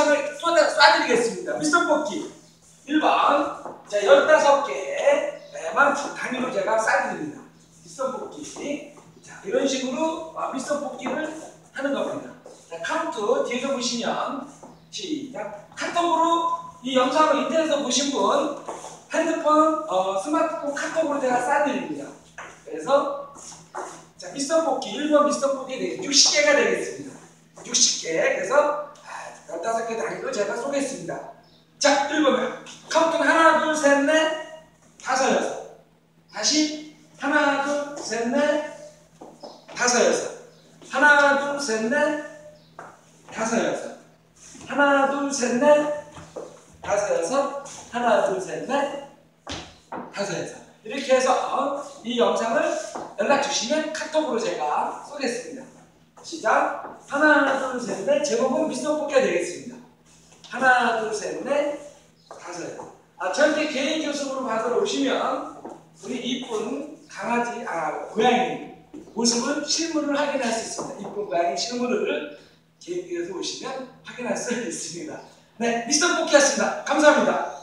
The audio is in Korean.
영상을 쏟아, 쏴드리겠습니다. 밑손 뽑기 1번 자 15개만 단위로 제가 쏴드립니다. 밑손 뽑기 자 이런 식으로 아, 밑손 뽑기를 하는 겁니다. 자, 카운트 뒤에서 보시면 시작 카톡으로 이 영상을 인터넷에서 보신 분 핸드폰 어, 스마트폰 카톡으로 제가 쏴드립니다. 그래서 자 밑손 뽑기 1번 밑손 뽑기 60개가 되겠습니다. 60개 그래서 아, 15개 단위로 제가 쏘겠습니다. 자 1번 카운트 하나 둘 셋 넷 다섯 여섯. 다시. 하나 둘 셋 넷 다섯 여섯. 하나 둘 셋 넷 다섯 여섯. 하나 둘 셋 넷 다섯 여섯. 하나 둘 셋 넷 다섯 여섯. 이렇게 해서 이 영상을 연락 주시면 카톡으로 제가 쏘겠습니다. 시작 하나 둘 셋 넷 제목은 미스터 뽑기가 되겠습니다. 하나 둘 셋 넷 다섯 여섯 아 저한테 개인 교습으로 받으러 오시면 우리 이쁜 강아지 아 고양이 모습을 실물을 확인할 수 있습니다. 이쁜 고양이 실물을 개인 교습 오시면 확인할 수 있습니다. 네 미스터 뽑기였습니다. 감사합니다.